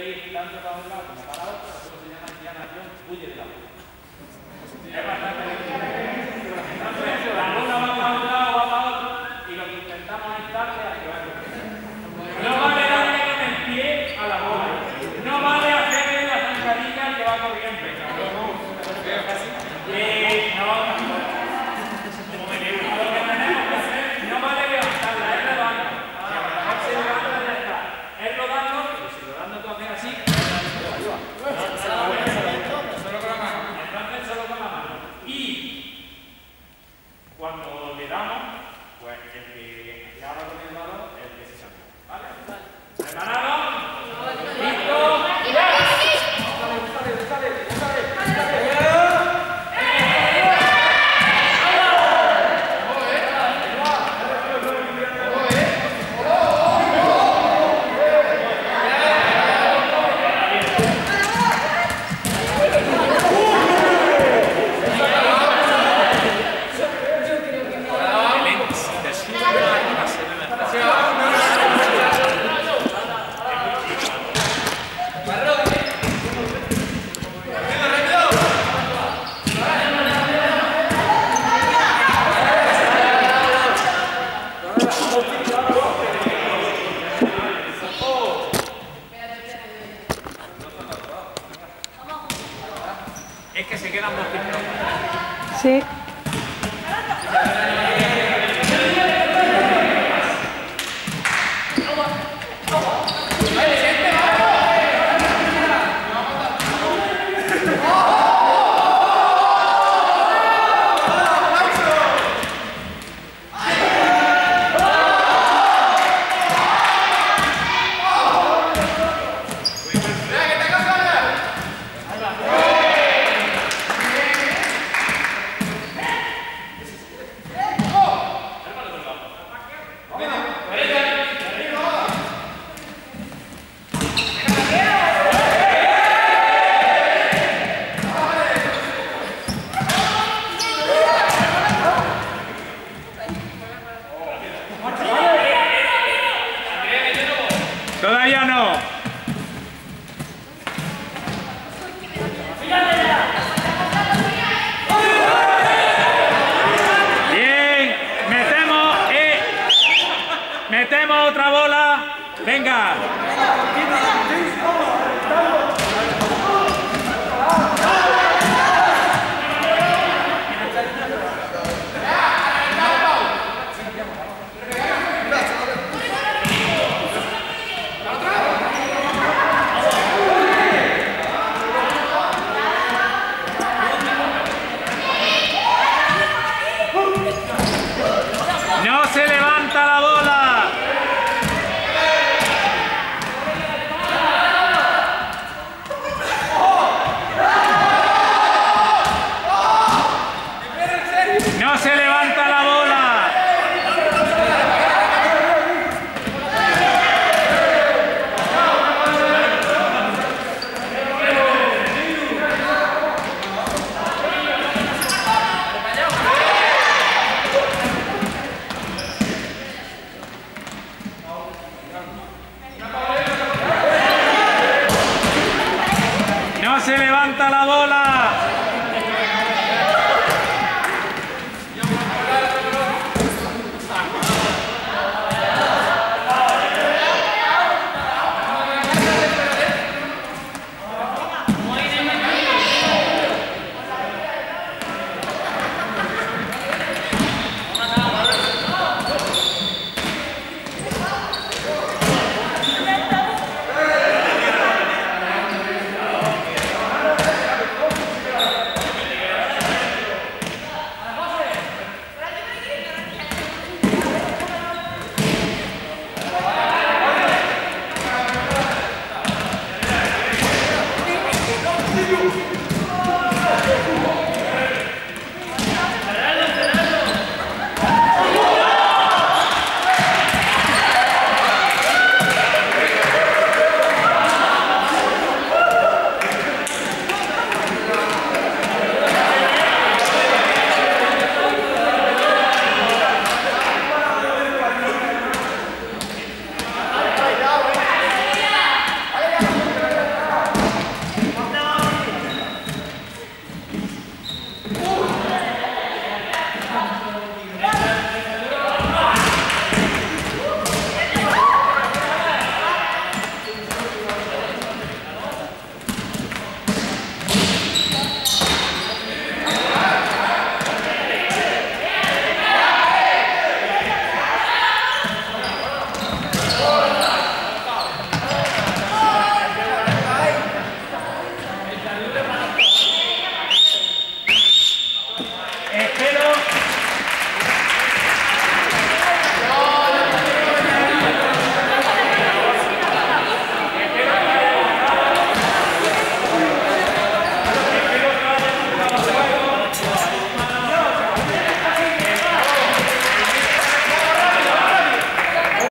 puede ir tanto para un lado como para otro, por eso se llama Indiana Jones huye de la luna. Es bastante difícil. La luna va para un lado, o va para otro, y lo que intentamos es darle a que vaya. Se quedan dos pistas. Sí. No se levanta la bola. No se levanta la bola.